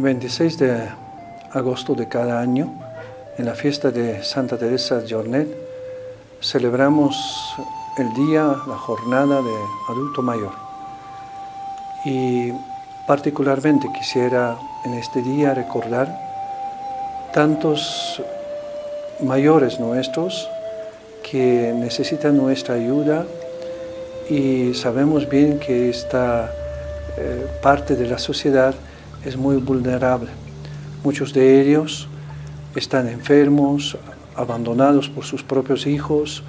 26 de agosto de cada año, en la fiesta de Santa Teresa Jornet, celebramos el día, la jornada de adulto mayor. Y particularmente quisiera en este día recordar tantos mayores nuestros que necesitan nuestra ayuda y sabemos bien que esta eh, parte de la sociedad es muy vulnerable. Muchos de ellos están enfermos, abandonados por sus propios hijos,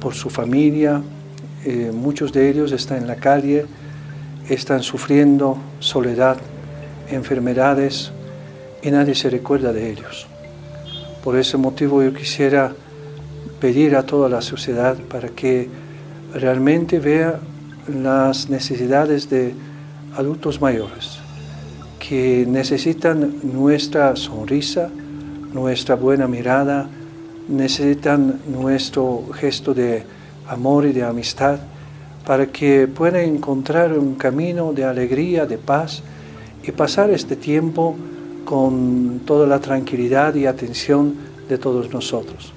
por su familia. Eh, muchos de ellos están en la calle, están sufriendo soledad, enfermedades y nadie se recuerda de ellos. Por ese motivo yo quisiera pedir a toda la sociedad para que realmente vea las necesidades de adultos mayores que necesitan nuestra sonrisa, nuestra buena mirada, necesitan nuestro gesto de amor y de amistad para que puedan encontrar un camino de alegría, de paz y pasar este tiempo con toda la tranquilidad y atención de todos nosotros.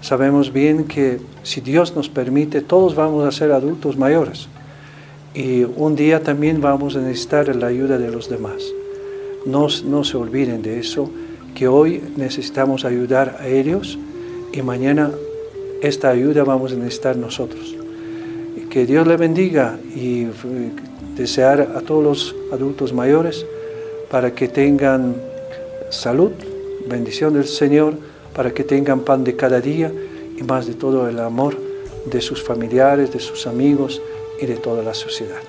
Sabemos bien que si Dios nos permite, todos vamos a ser adultos mayores y un día también vamos a necesitar la ayuda de los demás. No, se olviden de eso, que hoy necesitamos ayudar a ellos y mañana esta ayuda vamos a necesitar nosotros. Que Dios le bendiga y eh, desear a todos los adultos mayores para que tengan salud, bendición del Señor, para que tengan pan de cada día y más de todo el amor de sus familiares, de sus amigos y de toda la sociedad.